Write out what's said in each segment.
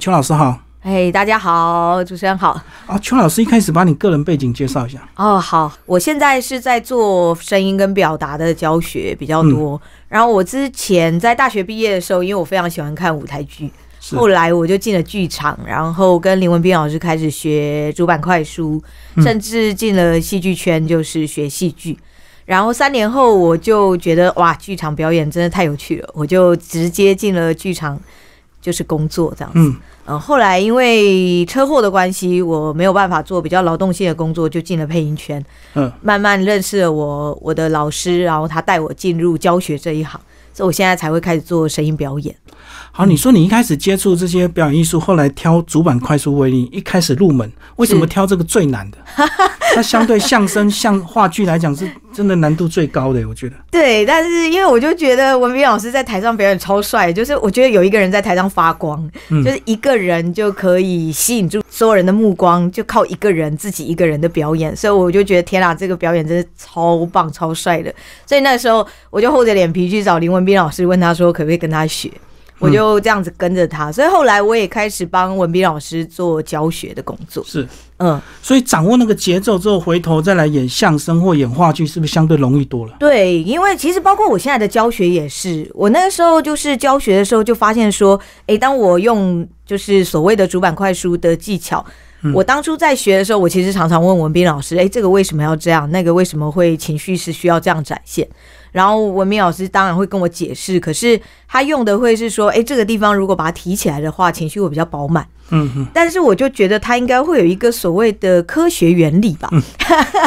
邱老师好，哎，大家好，主持人好。啊，邱老师一开始把你个人背景介绍一下。哦，好，我现在是在做声音跟表达的教学比较多。然后我之前在大学毕业的时候，因为我非常喜欢看舞台剧，后来我就进了剧场，然后跟林文斌老师开始学主板快书，甚至进了戏剧圈，就是学戏剧。然后三年后，我就觉得哇，剧场表演真的太有趣了，我就直接进了剧场。就是工作这样子，嗯，后来因为车祸的关系，我没有办法做比较劳动性的工作，就进了配音圈，嗯，慢慢认识了我我的老师，然后他带我进入教学这一行，所以我现在才会开始做声音表演。好，你说你一开始接触这些表演艺术，后来挑主板快速为例，一开始入门，为什么挑这个最难的？那相对相声、像话剧来讲，是真的难度最高的，我觉得。对，但是因为我就觉得文斌老师在台上表演超帅，就是我觉得有一个人在台上发光，就是一个人就可以吸引住所有人的目光，就靠一个人自己一个人的表演，所以我就觉得天啊，这个表演真的超棒、超帅的。所以那时候我就厚着脸皮去找林文斌老师，问他说可不可以跟他学。我就这样子跟着他，所以后来我也开始帮文斌老师做教学的工作。是，嗯，所以掌握那个节奏之后，回头再来演相声或演话剧，是不是相对容易多了？对，因为其实包括我现在的教学也是，我那个时候就是教学的时候就发现说，哎，当我用就是所谓的主板快书的技巧，我当初在学的时候，我其实常常问文斌老师，哎，这个为什么要这样？那个为什么会情绪是需要这样展现？然后文斌老师当然会跟我解释，可是他用的会是说，哎，这个地方如果把它提起来的话，情绪会比较饱满。嗯哼。但是我就觉得他应该会有一个所谓的科学原理吧。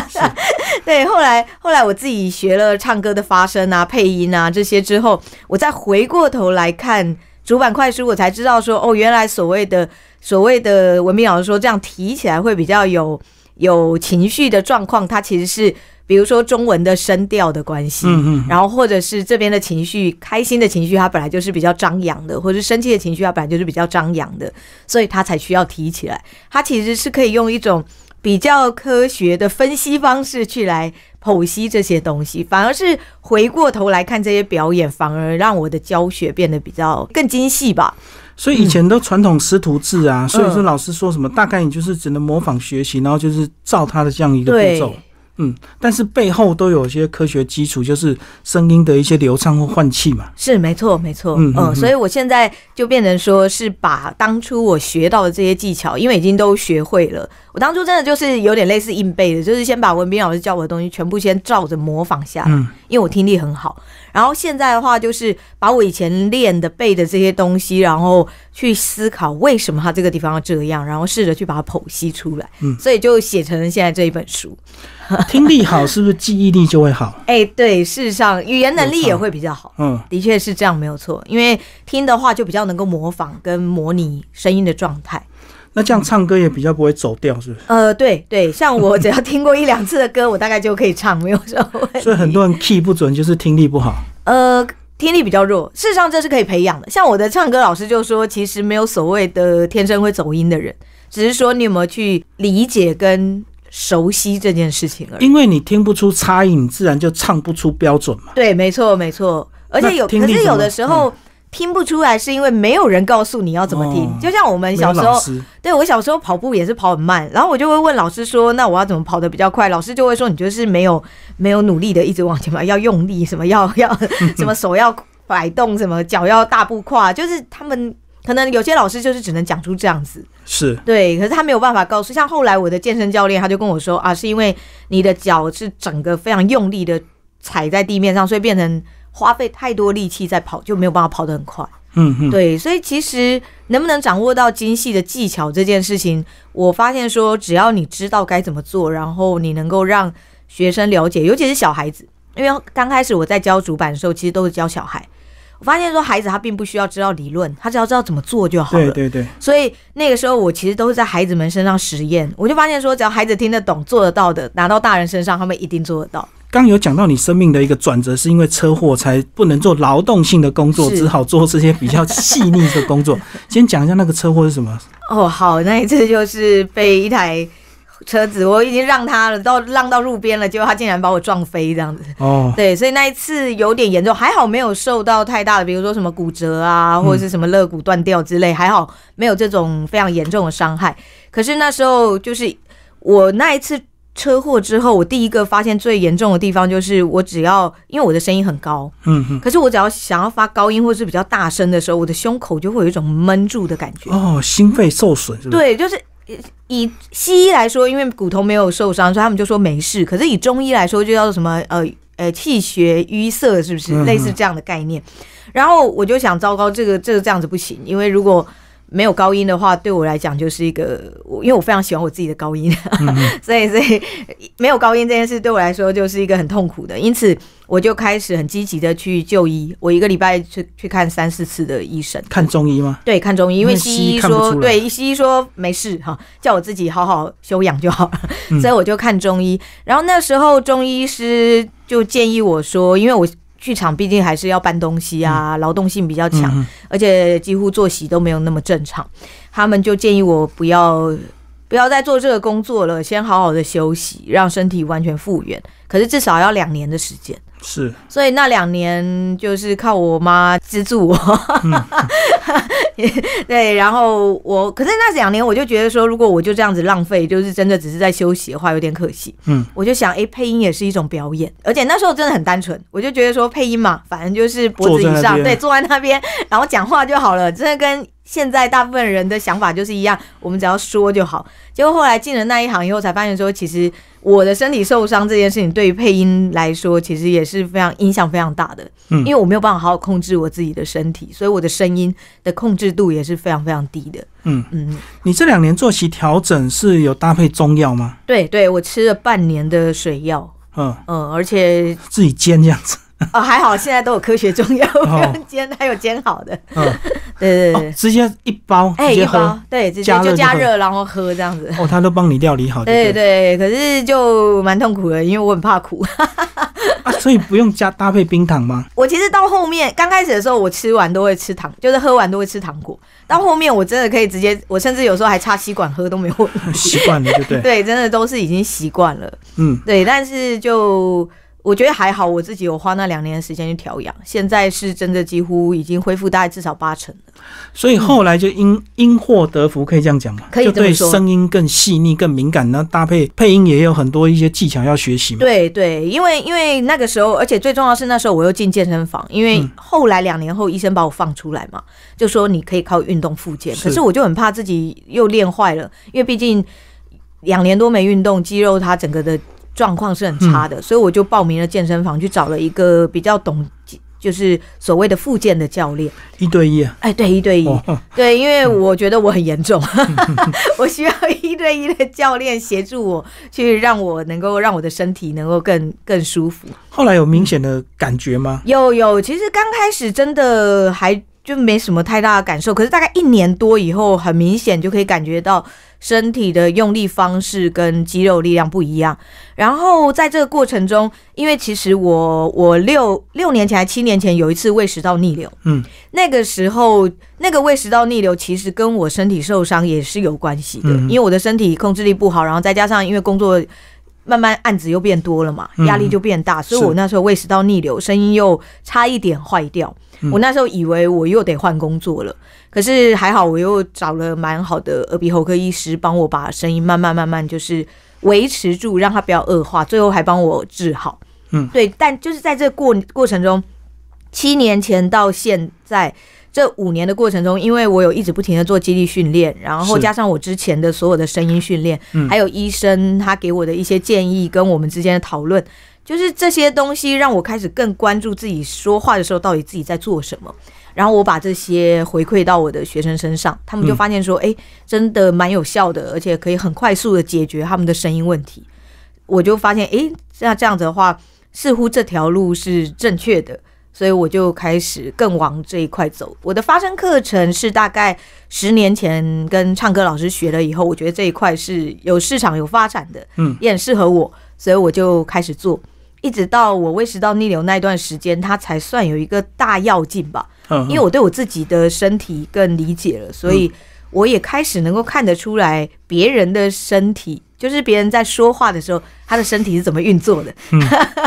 对，后来后来我自己学了唱歌的发声啊、配音啊这些之后，我再回过头来看主板快书，我才知道说，哦，原来所谓的所谓的文明老师说这样提起来会比较有有情绪的状况，它其实是。比如说中文的声调的关系，嗯嗯，然后或者是这边的情绪，开心的情绪，它本来就是比较张扬的，或者是生气的情绪，它本来就是比较张扬的，所以它才需要提起来。它其实是可以用一种比较科学的分析方式去来剖析这些东西，反而是回过头来看这些表演，反而让我的教学变得比较更精细吧。所以以前都传统师徒制啊，所以说老师说什么，大概你就是只能模仿学习，然后就是照他的这样一个步骤。嗯，但是背后都有一些科学基础，就是声音的一些流畅或换气嘛。是，没错，没错。嗯嗯，所以我现在就变成说是把当初我学到的这些技巧，因为已经都学会了。我当初真的就是有点类似硬背的，就是先把文斌老师教我的东西全部先照着模仿下来，因为我听力很好。然后现在的话，就是把我以前练的背的这些东西，然后去思考为什么它这个地方要这样，然后试着去把它剖析出来。嗯，所以就写成了现在这一本书。听力好是不是记忆力就会好？哎，对，事实上语言能力也会比较好。嗯，的确是这样，没有错。因为听的话就比较能够模仿跟模拟声音的状态。那这样唱歌也比较不会走调，是不是？呃，对对，像我 只要听过一两次的歌，我大概就可以唱，没有什么问题。所以很多人 key 不准，就是听力不好。呃，听力比较弱，事实上这是可以培养的。像我的唱歌老师就说，其实没有所谓的天生会走音的人，只是说你有没有去理解跟熟悉这件事情而已。因为你听不出差异，你自然就唱不出标准嘛。对，没错，没错。而且有，可是有的时候。听不出来是因为没有人告诉你要怎么听，就像我们小时候，对我小时候跑步也是跑很慢，然后我就会问老师说：“那我要怎么跑得比较快？”老师就会说：“你就是没有没有努力的一直往前跑，要用力，什么要要 什么手要摆动，什么脚要大步跨。”就是他们可能有些老师就是只能讲出这样子，是对，可是他没有办法告诉。像后来我的健身教练他就跟我说：“啊，是因为你的脚是整个非常用力的踩在地面上，所以变成。”花费太多力气在跑，就没有办法跑得很快。嗯嗯，对，所以其实能不能掌握到精细的技巧这件事情，我发现说，只要你知道该怎么做，然后你能够让学生了解，尤其是小孩子，因为刚开始我在教主板的时候，其实都是教小孩。我发现说，孩子他并不需要知道理论，他只要知道怎么做就好了。对对对。所以那个时候，我其实都是在孩子们身上实验，我就发现说，只要孩子听得懂、做得到的，拿到大人身上，他们一定做得到。刚有讲到你生命的一个转折，是因为车祸才不能做劳动性的工作，只好做这些比较细腻的工作。先讲一下那个车祸是什么？哦，好，那一次就是被一台车子，我已经让他了，到让到路边了，结果他竟然把我撞飞这样子。哦，对，所以那一次有点严重，还好没有受到太大的，比如说什么骨折啊，或者是什么肋骨断掉之类，还好没有这种非常严重的伤害。可是那时候就是我那一次车祸之后，我第一个发现最严重的地方就是我只要因为我的声音很高，嗯哼，可是我只要想要发高音或是比较大声的时候，我的胸口就会有一种闷住的感觉。哦，心肺受损是不是？对，就是呃以西医来说，因为骨头没有受伤，所以他们就说没事。可是以中医来说，就叫做什么呃呃气血淤塞，是不是嗯类似这样的概念？然后我就想，糟糕，这个这个这样子不行，因为如果没有高音的话，对我来讲就是一个我，因为我非常喜欢我自己的高音，所以所以没有高音这件事对我来说就是一个很痛苦的，因此我就开始很积极的去就医，我一个礼拜去去看三四次的医生，看中医吗？对，看中医，因为西医说，对，西医说没事哈，叫我自己好好休养就好。了，嗯。所以我就看中医。然后那时候中医师就建议我说，因为我剧场毕竟还是要搬东西啊，劳动性比较强，嗯而且几乎作息都没有那么正常，他们就建议我不要不要再做这个工作了，先好好的休息，让身体完全复原。可是至少要两年的时间。是，所以那两年就是靠我妈资助我，对，然后我，可是那两年我就觉得说，如果我就这样子浪费，就是真的只是在休息的话，有点可惜。嗯，我就想，哎、配音也是一种表演，而且那时候真的很单纯，我就觉得说配音嘛，反正就是脖子以上，对，坐在那边，然后讲话就好了，真的跟现在大部分人的想法就是一样，我们只要说就好。结果后来进了那一行以后，才发现说，其实我的身体受伤这件事情，对于配音来说，其实也是非常影响非常大的。嗯因为我没有办法好好控制我自己的身体，所以我的声音的控制度也是非常非常低的。嗯，嗯，你这两年作息调整是有搭配中药吗？对对，我吃了半年的水药，嗯，嗯，而且自己煎这样子。哦还好现在都有科学中药，不哦用煎，还有煎好的。嗯，对对对，，哦直接一包哎、一包。对，直接就加热然后喝这样子。哦，他都帮你料理好就对对。可是就蛮痛苦的，因为我很怕苦。啊，所以不用加搭配冰糖吗？我其实到后面刚开始的时候，我吃完都会吃糖，就是喝完都会吃糖果。到后面我真的可以直接，我甚至有时候还插吸管喝都没有问题。习惯了，对不对？对，真的都是已经习惯了。嗯，对，但是就我觉得还好，我自己有花那两年的时间去调养，现在是真的几乎已经恢复大概至少八成了。所以后来就因因祸得福，可以这样讲嘛？可以就对声音更细腻、更敏感，然后搭配配音也有很多一些技巧要学习嘛。对对，因为因为那个时候，而且最重要是那时候我又进健身房，因为嗯后来两年后医生把我放出来嘛，就说你可以靠运动复健，可是我就很怕自己又练坏了，因为毕竟两年多没运动，肌肉它整个的状况是很差嗯的，所以我就报名了健身房，去找了一个比较懂。就是所谓的复健的教练，一对一啊。哎，对，一对一，哦，对，因为我觉得我很严重，我需要一对一的教练协助我，去让我能够让我的身体能够更更舒服。后来有明显的感觉吗？有有，其实刚开始真的还就没什么太大的感受，可是大概一年多以后，很明显就可以感觉到身体的用力方式跟肌肉力量不一样。然后在这个过程中，因为其实我我六六年前还七年前有一次胃食道逆流，嗯，那个时候那个胃食道逆流其实跟我身体受伤也是有关系的，嗯因为我的身体控制力不好，然后再加上因为工作。慢慢案子又变多了嘛，嗯压力就变大，所以我那时候胃食道逆流，声音又差一点坏掉。我那时候以为我又得换工作了，可是还好我又找了蛮好的耳鼻喉科医师，帮我把声音慢慢慢慢就是维持住，让它不要恶化，最后还帮我治好。嗯对，但就是在这过过程中，七年前到现在。这五年的过程中，因为我有一直不停的做肌力训练，然后加上我之前的所有的声音训练，还有医生他给我的一些建议跟我们之间的讨论，就是这些东西让我开始更关注自己说话的时候到底自己在做什么。然后我把这些回馈到我的学生身上，他们就嗯发现说，哎、真的蛮有效的，而且可以很快速的解决他们的声音问题。我就发现，哎，那这样子的话，似乎这条路是正确的，所以我就开始更往这一块走。我的发声课程是大概十年前跟唱歌老师学了以后，我觉得这一块是有市场有发展的，嗯，也很适合我，所以我就开始做。一直到我胃食道逆流那段时间，它才算有一个大要进吧。嗯，因为我对我自己的身体更理解了，所以我也开始能够看得出来别人的身体，就是别人在说话的时候，他的身体是怎么运作的。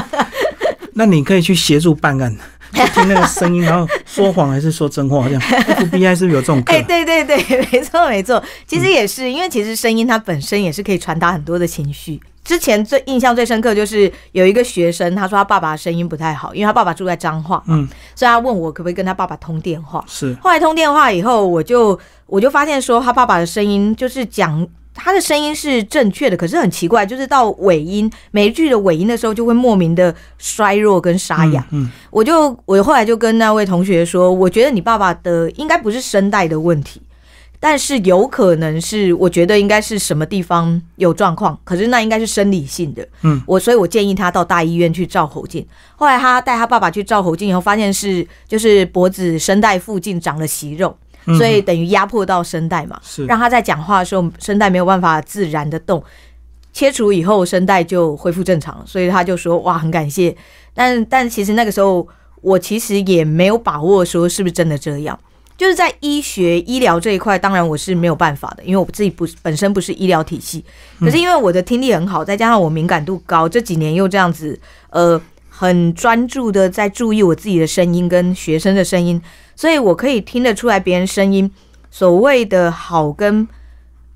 那你可以去协助办案，就听那个声音，然后说谎还是说真话这样。FBI 是不是有这种课？哎，对对对，没错没错。其实也是，因为其实声音它本身也是可以传达很多的情绪。之前最印象最深刻就是有一个学生，他说他爸爸声音不太好，因为他爸爸住在彰化，嗯，所以他问我可不可以跟他爸爸通电话。是，后来通电话以后，我就我就发现说他爸爸的声音就是讲他的声音是正确的，可是很奇怪，就是到尾音每一句的尾音的时候，就会莫名的衰弱跟沙哑。嗯，我就我后来就跟那位同学说，我觉得你爸爸的应该不是声带的问题。但是有可能是，我觉得应该是什么地方有状况，可是那应该是生理性的。嗯，我所以，我建议他到大医院去照喉镜。后来他带他爸爸去照喉镜以后，发现是就是脖子声带附近长了息肉，所以等于压迫到声带嘛，是让他在讲话的时候声带没有办法自然的动。切除以后声带就恢复正常，所以他就说哇很感谢。但但其实那个时候我其实也没有把握说是不是真的这样。就是在医学医疗这一块，当然我是没有办法的，因为我自己不本身不是医疗体系。可是因为我的听力很好，再加上我敏感度高，这几年又这样子，呃，很专注的在注意我自己的声音跟学生的声音，所以我可以听得出来别人声音所谓的好跟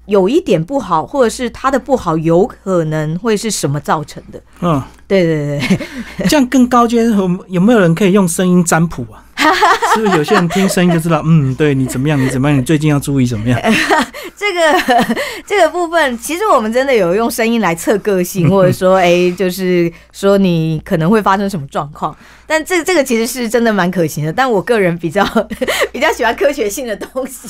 有一点不好，或者是他的不好有可能会是什么造成的。嗯，对对对，这样更高阶，有没有人可以用声音占卜啊？是不是有些人听声音就知道？嗯，对你怎么样？你怎么样？你最近要注意怎么样？这个 这个部分，其实我们真的有用声音来测个性，或者说，哎，就是说你可能会发生什么状况。但这这个其实是真的蛮可行的。但我个人比较比较喜欢科学性的东西。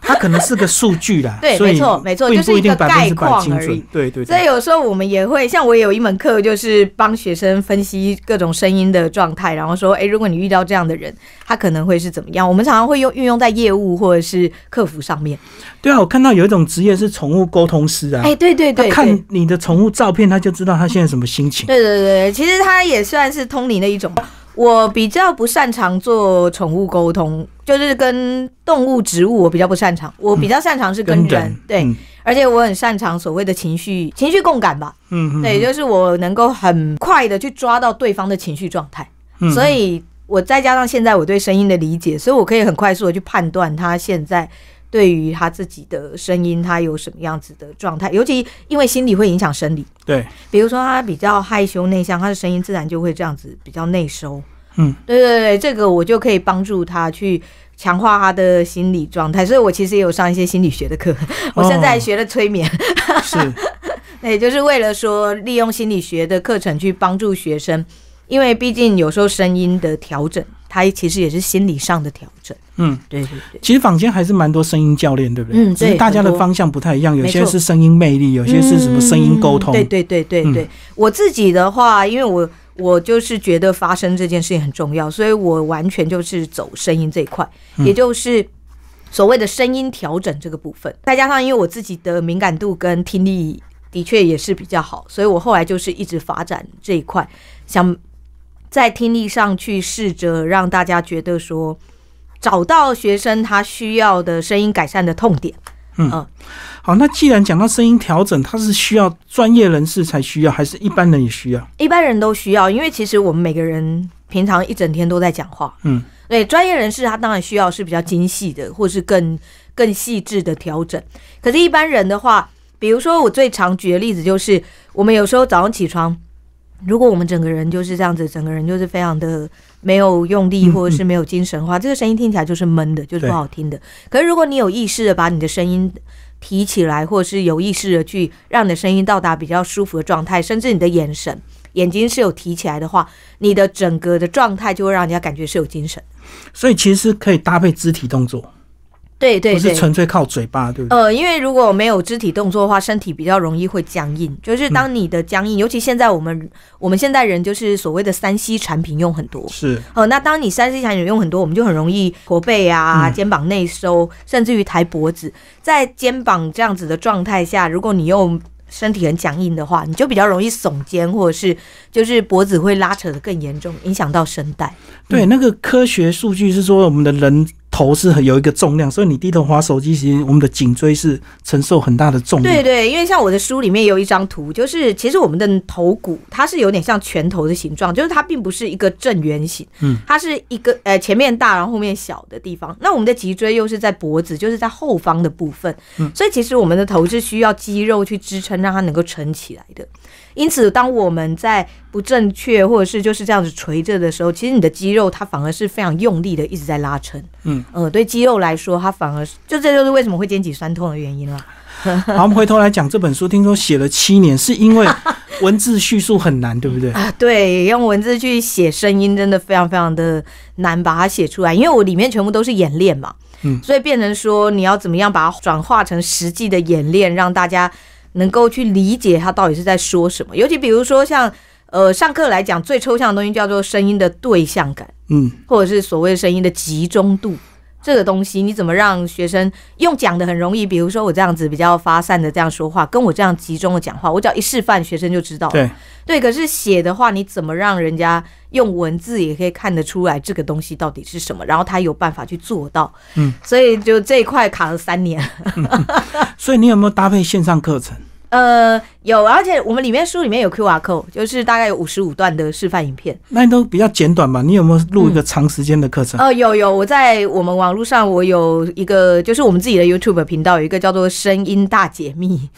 它可能是个数据啦，对，没错没错，就是一个概况而已。对对。所以有时候我们也会，像我也有一门课，就是帮学生分析各种声音的状态，然后说，哎，如果你遇到这样的人。他可能会是怎么样？我们常常会用运用在业务或者是客服上面。对啊，我看到有一种职业是宠物沟通师啊。哎，对对对，看你的宠物照片，他就知道他现在什么心情。对对对，其实他也算是通灵的一种。我比较不擅长做宠物沟通，就是跟动物、植物，我比较不擅长。我比较擅长是跟人，对，而且我很擅长所谓的情绪情绪共感吧。嗯，对，就是我能够很快的去抓到对方的情绪状态，所以。我再加上现在我对声音的理解，所以我可以很快速的去判断他现在对于他自己的声音，他有什么样子的状态。尤其因为心理会影响生理，对，比如说他比较害羞内向，他的声音自然就会这样子比较内收。嗯，对对对，这个我就可以帮助他去强化他的心理状态。所以我其实也有上一些心理学的课，我现在学了催眠，是，也，就是为了说利用心理学的课程去帮助学生。因为毕竟有时候声音的调整，它其实也是心理上的调整。嗯，对对对。其实坊间还是蛮多声音教练，对不对？嗯，对大家的方向不太一样，有些是声音魅力，有些是什么声音沟通。对对对对对。我自己的话，因为我我就是觉得发声这件事情很重要，所以我完全就是走声音这一块，也就是所谓的声音调整这个部分。再加上因为我自己的敏感度跟听力的确也是比较好，所以我后来就是一直发展这一块，想。在听力上去试着让大家觉得说，找到学生他需要的声音改善的痛点。嗯，好，那既然讲到声音调整，它是需要专业人士才需要，还是一般人也需要？一般人都需要，因为其实我们每个人平常一整天都在讲话。嗯，对，专业人士他当然需要是比较精细的，或是更更细致的调整。可是，一般人的话，比如说我最常举的例子就是，我们有时候早上起床。如果我们整个人就是这样子，整个人就是非常的没有用力，或者是没有精神的话，这个声音听起来就是闷的，就是不好听的。可是如果你有意识的把你的声音提起来，或者是有意识的去让你的声音到达比较舒服的状态，甚至你的眼神、眼睛是有提起来的话，你的整个的状态就会让人家感觉是有精神。所以其实可以搭配肢体动作。对对，不是纯粹靠嘴巴，对不对？呃，因为如果没有肢体动作的话，身体比较容易会僵硬。就是当你的僵硬，尤其现在我们我们现代人就是所谓的三 C 产品用很多，是。呃，那当你三 C 产品用很多，我们就很容易驼背啊，肩膀内收，甚至于抬脖子。在肩膀这样子的状态下，如果你用身体很僵硬的话，你就比较容易耸肩，或者是就是脖子会拉扯的更严重，影响到声带。对，那个科学数据是说，我们的人。头是很有一个重量，所以你低头滑手机，其实我们的颈椎是承受很大的重量。对对，因为像我的书里面有一张图，就是其实我们的头骨它是有点像拳头的形状，就是它并不是一个正圆形，嗯，它是一个呃前面大然后后面小的地方。那我们的脊椎又是在脖子，就是在后方的部分，嗯，所以其实我们的头是需要肌肉去支撑，让它能够撑起来的。因此，当我们在不正确或者是就是这样子垂着的时候，其实你的肌肉它反而是非常用力的一直在拉伸。嗯，呃，对肌肉来说，它反而就这就是为什么会肩颈酸痛的原因了。好，我们回头来讲这本书，听说写了七年，是因为 文字叙述很难，对不对？啊，对，用文字去写声音真的非常非常的难把它写出来，因为我里面全部都是演练嘛，嗯，所以变成说你要怎么样把它转化成实际的演练，让大家。能够去理解他到底是在说什么，尤其比如说像呃上课来讲最抽象的东西叫做声音的对象感，嗯，或者是所谓声音的集中度这个东西，你怎么让学生用讲的很容易？比如说我这样子比较发散的这样说话，跟我这样集中的讲话，我只要一示范，学生就知道了。对对，可是写的话，你怎么让人家用文字也可以看得出来这个东西到底是什么？然后他有办法去做到，嗯，所以就这一块卡了三年。所以你有没有搭配线上课程？呃，有，而且我们里面书里面有 Q R code，就是大概有五十五段的示范影片。那都比较简短吧？你有没有录一个长时间的课程？呃，有有，我在我们网络上，我有一个，就是我们自己的 YouTube 频道，有一个叫做“声音大解密”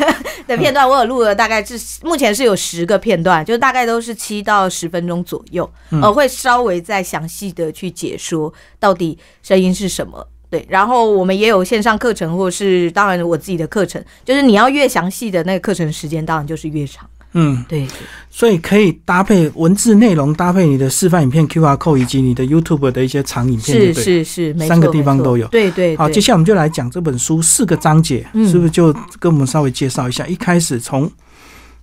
的片段，我有录了，大概是目前是有十个片段，就大概都是七到十分钟左右，呃，会稍微再详细的去解说到底声音是什么。对，然后我们也有线上课程，或是当然我自己的课程，就是你要越详细的那个课程时间，当然就是越长。嗯，对，所以可以搭配文字内容，搭配你的示范影片 Q R code 以及你的 YouTube 的一些长影片，是是是，三个地方都有。对对。好，接下来我们就来讲这本书四个章节，是不是就跟我们稍微介绍一下？一开始从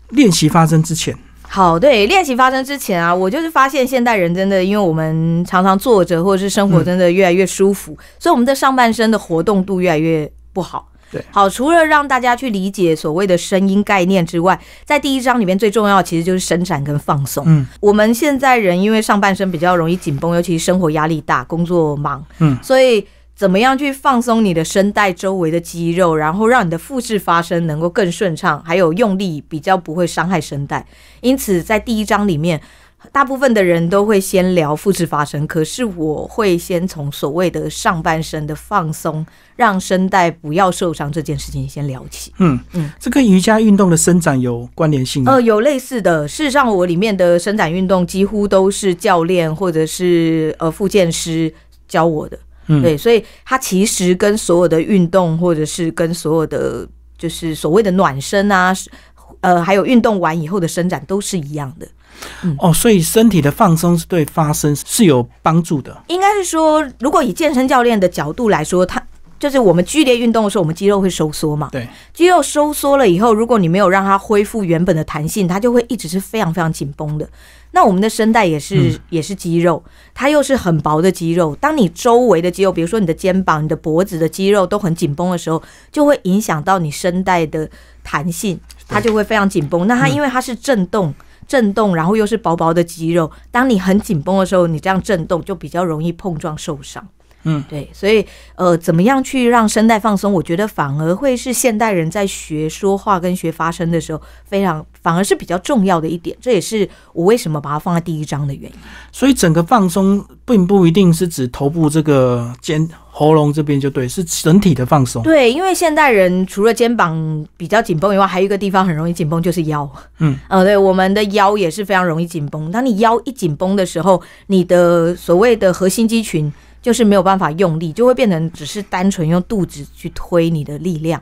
练习发生之前。好，对，练习发生之前啊，我就是发现现代人真的，因为我们常常坐着或者是生活真的越来越舒服，所以我们的上半身的活动度越来越不好。对，好，除了让大家去理解所谓的声音概念之外，在第一章里面最重要的其实就是伸展跟放松。嗯，我们现在人因为上半身比较容易紧绷，尤其是生活压力大、工作忙，嗯，所以。怎么样去放松你的声带周围的肌肉，然后让你的复式发声能够更顺畅，还有用力比较不会伤害声带。因此，在第一章里面，大部分的人都会先聊复式发声，可是我会先从所谓的上半身的放松，让声带不要受伤这件事情先聊起。嗯嗯，这跟瑜伽运动的伸展有关联性吗？呃，有类似的。事实上，我里面的伸展运动几乎都是教练或者是呃复健师教我的。对，所以它其实跟所有的运动，或者是跟所有的就是所谓的暖身啊，呃，还有运动完以后的伸展都是一样的。哦，所以身体的放松是对发声是有帮助的。应该是说，如果以健身教练的角度来说，他就是我们剧烈运动的时候，我们肌肉会收缩嘛？对，肌肉收缩了以后，如果你没有让它恢复原本的弹性，它就会一直是非常非常紧绷的。那我们的声带也是也是肌肉，它又是很薄的肌肉。当你周围的肌肉，比如说你的肩膀、你的脖子的肌肉都很紧绷的时候，就会影响到你声带的弹性，它就会非常紧绷。那它因为它是震动，震动，然后又是薄薄的肌肉，当你很紧绷的时候，你这样震动就比较容易碰撞受伤。嗯，对，所以呃，怎么样去让声带放松？我觉得反而会是现代人在学说话跟学发声的时候，非常反而是比较重要的一点。这也是我为什么把它放在第一章的原因。所以整个放松并不一定是指头部这个肩喉咙这边就对，是整体的放松。对，因为现代人除了肩膀比较紧绷以外，还有一个地方很容易紧绷，就是腰。嗯，呃，对，我们的腰也是非常容易紧绷。当你腰一紧绷的时候，你的所谓的核心肌群。就是没有办法用力，就会变成只是单纯用肚子去推你的力量，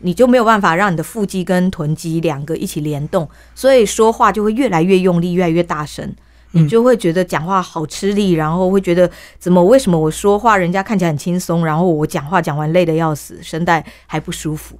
你就没有办法让你的腹肌跟臀肌两个一起联动，所以说话就会越来越用力，越来越大声，你就会觉得讲话好吃力，然后会觉得怎么为什么我说话人家看起来很轻松，然后我讲话讲完累的要死，声带还不舒服。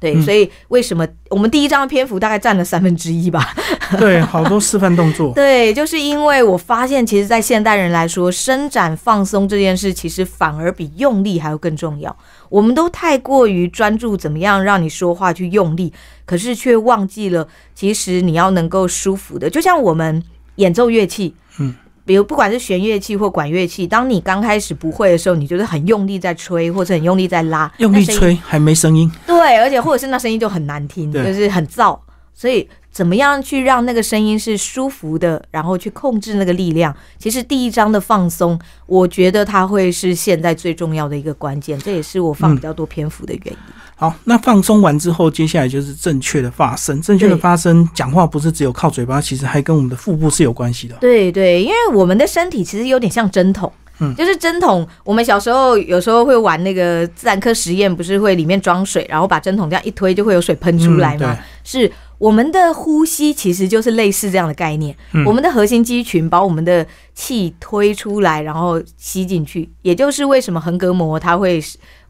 对，所以为什么我们第一章的篇幅大概占了三分之一吧？对，好多示范动作。对，就是因为我发现，其实，在现代人来说，伸展放松这件事，其实反而比用力还要更重要。我们都太过于专注怎么样让你说话去用力，可是却忘记了，其实你要能够舒服的，就像我们演奏乐器，嗯。比如不管是弦乐器或管乐器，当你刚开始不会的时候，你就是很用力在吹，或者很用力在拉，用力吹还没声音。对，而且或者是那声音就很难听，就是很燥。所以怎么样去让那个声音是舒服的，然后去控制那个力量？其实第一章的放松，我觉得它会是现在最重要的一个关键，这也是我放比较多篇幅的原因。好，那放松完之后，接下来就是正确的发声。正确的发声，讲话不是只有靠嘴巴，其实还跟我们的腹部是有关系的。对对，因为我们的身体其实有点像针筒，嗯，就是针筒。我们小时候有时候会玩那个自然科实验，不是会里面装水，然后把针筒这样一推，就会有水喷出来吗？是我们的呼吸其实就是类似这样的概念。我们的核心肌群把我们的气推出来，然后吸进去，也就是为什么横膈膜它会。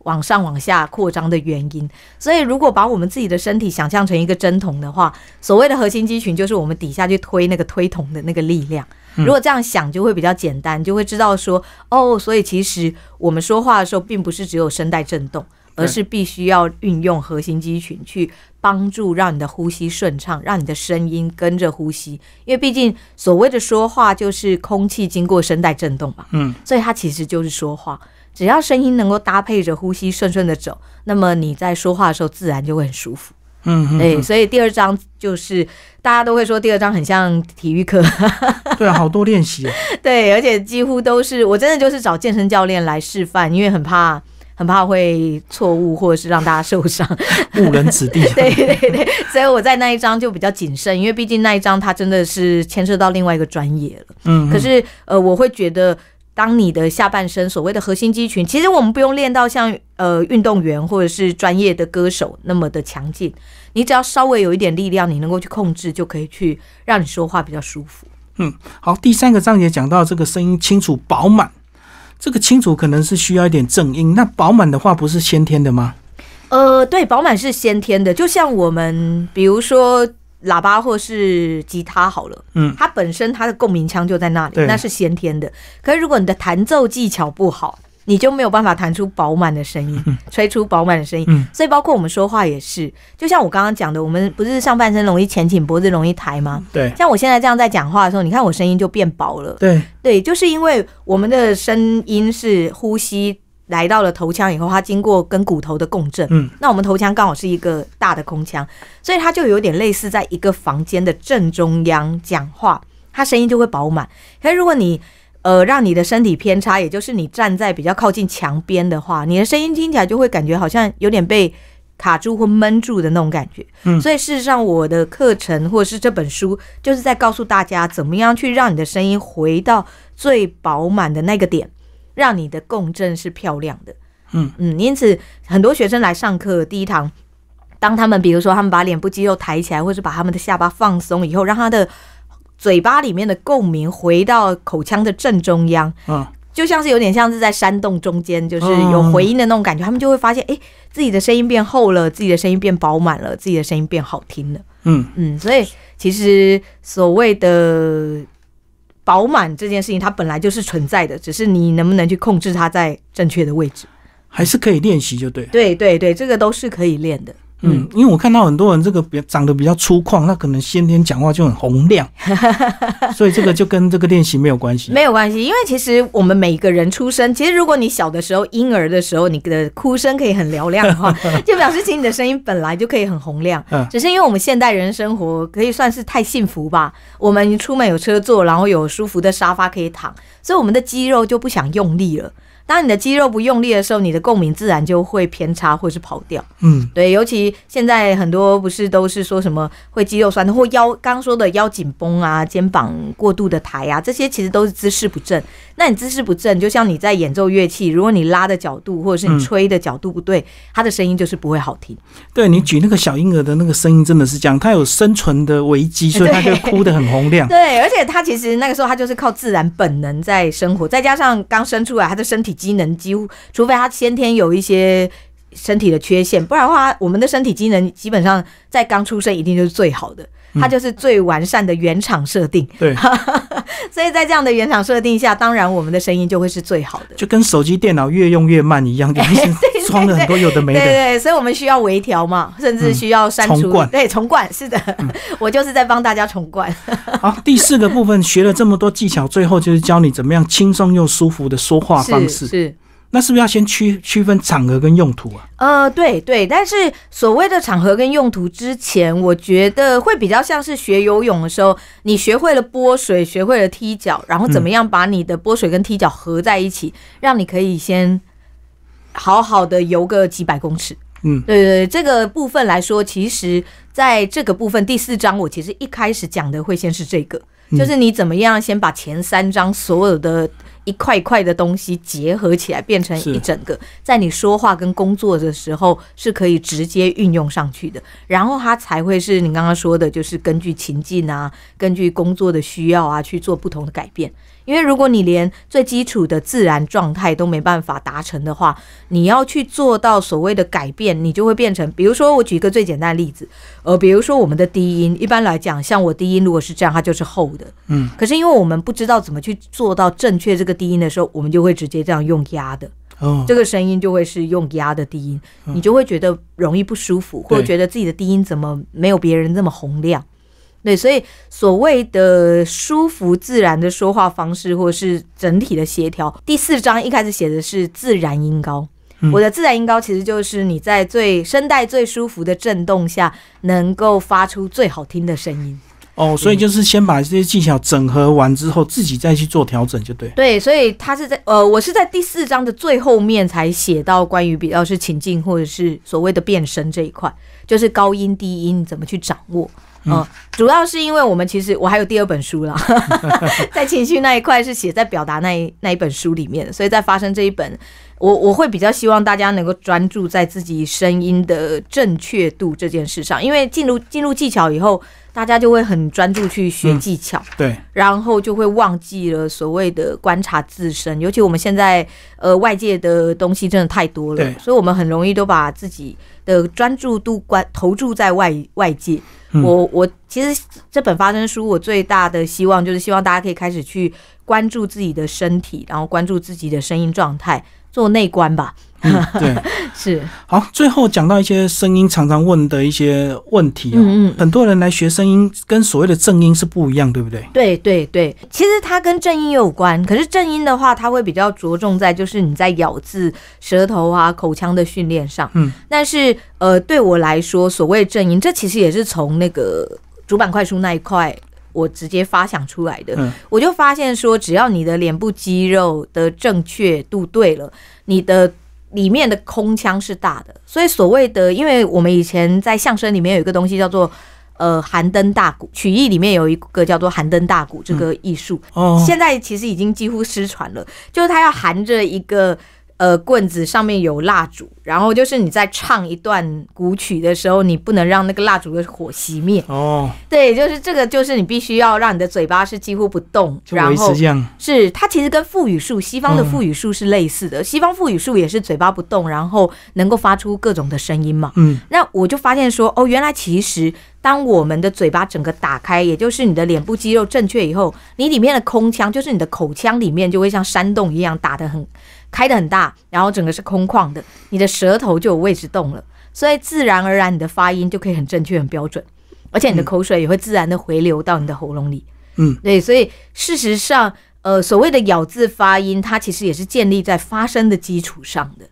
往上往下扩张的原因，所以如果把我们自己的身体想象成一个针筒的话，所谓的核心肌群就是我们底下去推那个推筒的那个力量。如果这样想，就会比较简单，就会知道说，哦，所以其实我们说话的时候，并不是只有声带震动，而是必须要运用核心肌群去帮助让你的呼吸顺畅，让你的声音跟着呼吸。因为毕竟所谓的说话就是空气经过声带震动嘛，嗯，所以它其实就是说话。只要声音能够搭配着呼吸顺顺的走，那么你在说话的时候自然就会很舒服。嗯，对，所以第二章就是大家都会说第二章很像体育课。对啊，好多练习。对，而且几乎都是我真的就是找健身教练来示范，因为很怕很怕会错误或者是让大家受伤，误人子弟。对对对，所以我在那一章就比较谨慎，因为毕竟那一章它真的是牵涉到另外一个专业了。嗯，可是呃，我会觉得。当你的下半身所谓的核心肌群，其实我们不用练到像呃运动员或者是专业的歌手那么的强劲，你只要稍微有一点力量，你能够去控制，就可以去让你说话比较舒服。嗯，好，第三个章节讲到这个声音清楚饱满，这个清楚可能是需要一点正音，那饱满的话不是先天的吗？呃，对，饱满是先天的，就像我们比如说。喇叭或是吉他好了，嗯，它本身它的共鸣腔就在那里，那是先天的。可是如果你的弹奏技巧不好，你就没有办法弹出饱满的声音，吹出饱满的声音。所以包括我们说话也是，就像我刚刚讲的，我们不是上半身容易前倾，脖子容易抬吗？对。像我现在这样在讲话的时候，你看我声音就变薄了。对对，就是因为我们的声音是呼吸。来到了头腔以后，它经过跟骨头的共振，嗯，那我们头腔刚好是一个大的空腔，所以它就有点类似在一个房间的正中央讲话，它声音就会饱满。可是如果你呃让你的身体偏差，也就是你站在比较靠近墙边的话，你的声音听起来就会感觉好像有点被卡住或闷住的那种感觉。嗯，所以事实上我的课程或者是这本书就是在告诉大家，怎么样去让你的声音回到最饱满的那个点。让你的共振是漂亮的，嗯。嗯，因此很多学生来上课第一堂，当他们比如说他们把脸部肌肉抬起来，或是把他们的下巴放松以后，让他的嘴巴里面的共鸣回到口腔的正中央，嗯，就像是有点像是在山洞中间，就是有回音的那种感觉，他们就会发现，哎，自己的声音变厚了，自己的声音变饱满了，自己的声音变好听了，嗯。嗯，所以其实所谓的。饱满这件事情，它本来就是存在的，只是你能不能去控制它在正确的位置，还是可以练习就对。对对对，这个都是可以练的。嗯，因为我看到很多人这个比长得比较粗犷，那可能先天讲话就很洪亮，所以这个就跟这个练习没有关系。没有关系，因为其实我们每个人出生，其实如果你小的时候婴儿的时候，你的哭声可以很嘹亮的话，就表示其实你的声音本来就可以很洪亮。嗯，只是因为我们现代人生活可以算是太幸福吧，我们出门有车坐，然后有舒服的沙发可以躺，所以我们的肌肉就不想用力了。当你的肌肉不用力的时候，你的共鸣自然就会偏差或是跑掉。嗯，对，尤其现在很多不是都是说什么会肌肉酸痛或腰，刚刚说的腰紧绷啊，肩膀过度的抬啊，这些其实都是姿势不正。那你姿势不正，就像你在演奏乐器，如果你拉的角度或者是你吹的角度不对，它的声音就是不会好听。对你举那个小婴儿的那个声音，真的是这样，他有生存的危机，所以他就哭得很洪亮。对，而且他其实那个时候他就是靠自然本能在生活，再加上刚生出来，他的身体。机能几乎，除非他先天有一些身体的缺陷，不然的话，我们的身体机能基本上在刚出生一定就是最好的，它就是最完善的原厂设定。对，所以在这样的原厂设定下，当然我们的声音就会是最好的，就跟手机、电脑越用越慢一样，就是装了很多有的没的。对对，所以我们需要微调嘛，甚至需要删除。对，重灌是的，我就是在帮大家重灌。好，第四个部分学了这么多技巧，最后就是教你怎么样轻松又舒服的说话方式。是。那是不是要先区区分场合跟用途啊？呃，对对，但是所谓的场合跟用途之前，我觉得会比较像是学游泳的时候，你学会了拨水，学会了踢脚，然后怎么样把你的拨水跟踢脚合在一起，让你可以先好好的游个几百公尺。嗯，对对，这个部分来说，其实在这个部分第四章，我其实一开始讲的会先是这个，就是你怎么样先把前三章所有的。一块一块的东西结合起来变成一整个，在你说话跟工作的时候是可以直接运用上去的，然后它才会是你刚刚说的，就是根据情境啊，根据工作的需要啊去做不同的改变。因为如果你连最基础的自然状态都没办法达成的话，你要去做到所谓的改变，你就会变成，比如说我举一个最简单的例子，呃，比如说我们的低音，一般来讲，像我低音如果是这样，它就是厚的，嗯，可是因为我们不知道怎么去做到正确这个低音的时候，我们就会直接这样用压的，哦，这个声音就会是用压的低音，你就会觉得容易不舒服，或者觉得自己的低音怎么没有别人那么洪亮。对，所以所谓的舒服自然的说话方式，或者是整体的协调，第四章一开始写的是自然音高。我的自然音高其实就是你在最声带最舒服的震动下，能够发出最好听的声音。哦，所以就是先把这些技巧整合完之后，自己再去做调整，就对。对，所以他是在呃，我是在第四章的最后面才写到关于比较是情境或者是所谓的变声这一块，就是高音低音怎么去掌握。嗯，主要是因为我们其实我还有第二本书啦，在情绪那一块是写在表达那一那一本书里面，所以在发生这一本，我我会比较希望大家能够专注在自己声音的正确度这件事上，因为进入进入技巧以后，大家就会很专注去学技巧，对，然后就会忘记了所谓的观察自身，尤其我们现在呃外界的东西真的太多了，所以我们很容易都把自己的专注度关投注在外外界。我我其实这本发声书，我最大的希望就是希望大家可以开始去关注自己的身体，然后关注自己的声音状态，做内观吧。对，是好。最后讲到一些声音常常问的一些问题哦，嗯嗯，很多人来学声音，跟所谓的正音是不一样，对不对？对对对，其实它跟正音有关，可是正音的话，它会比较着重在就是你在咬字、舌头啊、口腔的训练上。嗯，但是呃，对我来说，所谓正音，这其实也是从那个主板快书那一块我直接发想出来的。嗯，我就发现说，只要你的脸部肌肉的正确度对了，你的里面的空腔是大的，所以所谓的，因为我们以前在相声里面有一个东西叫做呃寒灯大鼓，曲艺里面有一个叫做寒灯大鼓这个艺术，现在其实已经几乎失传了，就是它要含着一个。呃，棍子上面有蜡烛，然后就是你在唱一段古曲的时候，你不能让那个蜡烛的火熄灭。哦，对，就是这个，就是你必须要让你的嘴巴是几乎不动，然后是它其实跟腹语术，西方的腹语术是类似的。西方腹语术也是嘴巴不动，然后能够发出各种的声音嘛。嗯，那我就发现说，哦，原来其实当我们的嘴巴整个打开，也就是你的脸部肌肉正确以后，你里面的空腔，就是你的口腔里面就会像山洞一样打得很。开的很大，然后整个是空旷的，你的舌头就有位置动了，所以自然而然你的发音就可以很正确、很标准，而且你的口水也会自然的回流到你的喉咙里。嗯，对，所以事实上，呃，所谓的咬字发音，它其实也是建立在发声的基础上的。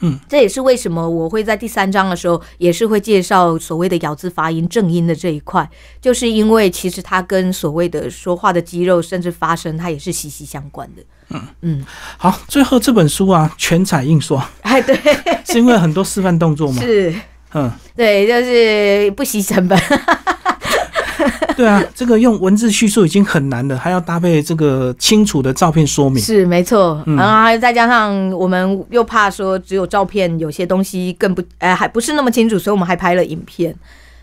嗯，这也是为什么我会在第三章的时候也是会介绍所谓的咬字发音正音的这一块，就是因为其实它跟所谓的说话的肌肉甚至发声，它也是息息相关的。嗯嗯，好，最后这本书啊，全彩印刷，哎，对，是因为很多示范动作吗？是，嗯，对，就是不惜成本。对啊，这个用文字叙述已经很难了，还要搭配这个清楚的照片说明。是没错，然后再加上我们又怕说只有照片，有些东西更不，呃，还不是那么清楚，所以我们还拍了影片。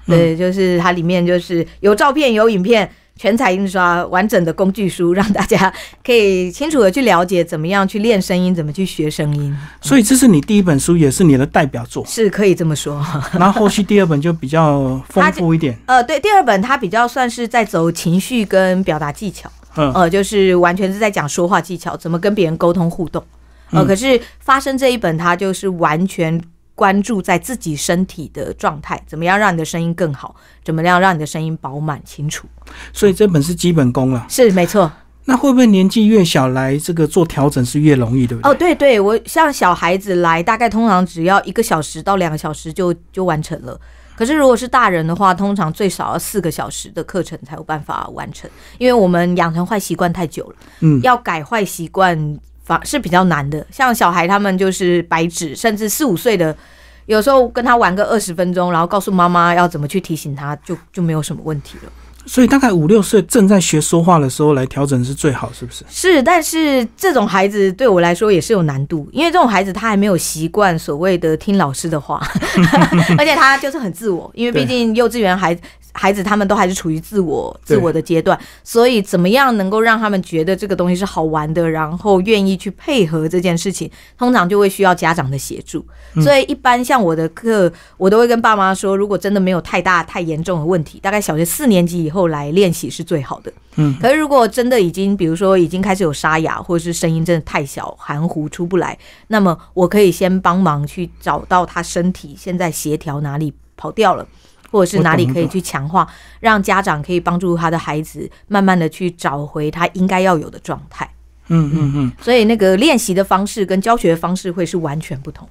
对，就是它里面就是有照片有影片。全彩印刷完整的工具书，让大家可以清楚的去了解怎么样去练声音，怎么去学声音。所以这是你第一本书，也是你的代表作，是可以这么说。然后后续第二本就比较丰富一点。呃，对，第二本它比较算是在走情绪跟表达技巧，呃，就是完全是在讲说话技巧，怎么跟别人沟通互动。呃，嗯可是发生这一本，它就是完全关注在自己身体的状态，怎么样让你的声音更好，怎么样让你的声音饱满清楚。所以这本是基本功了。是没错。那会不会年纪越小来这个做调整是越容易，对不对？哦，对对，我像小孩子来，大概通常只要一个小时到两个小时就就完成了。可是如果是大人的话，通常最少要四个小时的课程才有办法完成，因为我们养成坏习惯太久了，嗯，要改坏习惯反是比较难的。像小孩他们就是白纸，甚至四五岁的，有时候跟他玩个二十分钟，然后告诉妈妈要怎么去提醒他，就就没有什么问题了。所以大概五六岁正在学说话的时候来调整是最好，是不是？是，但是这种孩子对我来说也是有难度，因为这种孩子他还没有习惯所谓的听老师的话，而且他就是很自我，因为毕竟幼稚园孩孩子他们都还是处于自我自我的阶段，所以怎么样能够让他们觉得这个东西是好玩的，然后愿意去配合这件事情，通常就会需要家长的协助。所以一般像我的课，我都会跟爸妈说，如果真的没有太大太严重的问题，大概小学四年级以后来练习是最好的。嗯，可是如果真的已经，比如说已经开始有沙哑，或者是声音真的太小、含糊出不来，那么我可以先帮忙去找到他身体现在协调哪里跑掉了。或者是哪里可以去强化，让家长可以帮助他的孩子慢慢的去找回他应该要有的状态。嗯嗯嗯，所以那个练习的方式跟教学的方式会是完全不同。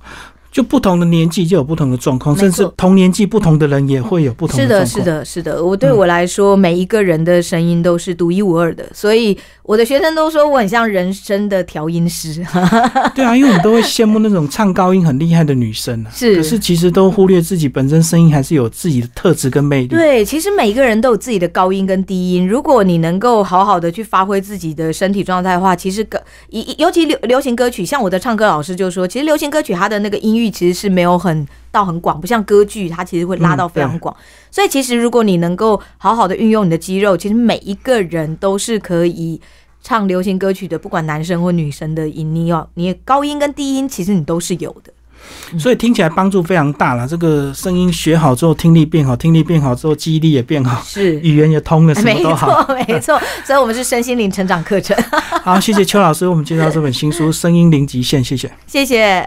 就不同的年纪就有不同的状况，甚至同年纪不同的人也会有不同是的，状况。是的，是的。我对我来说，每一个人的声音都是独一无二的，所以我的学生都说我很像人生的调音师。对啊，因为我们都会羡慕那种唱高音很厉害的女生啊，是可是其实都忽略自己本身声音还是有自己的特质跟魅力。对，其实每一个人都有自己的高音跟低音。如果你能够好好的去发挥自己的身体状态的话，其实歌，尤尤其流流行歌曲，像我的唱歌老师就说，其实流行歌曲它的那个音域其实是没有很到很广，不像歌剧，它其实会拉到非常广。所以其实如果你能够好好的运用你的肌肉，其实每一个人都是可以。唱流行歌曲的，不管男生或女生的音，你要你高音跟低音，其实你都是有的。所以听起来帮助非常大了。这个声音学好之后，听力变好，听力变好之后，记忆力也变好，是，语言也通了，什么都好。错，没错。所以我们是身心灵成长课程，好，谢谢邱老师，我们介绍这本新书《声音零极限》，谢谢。谢谢。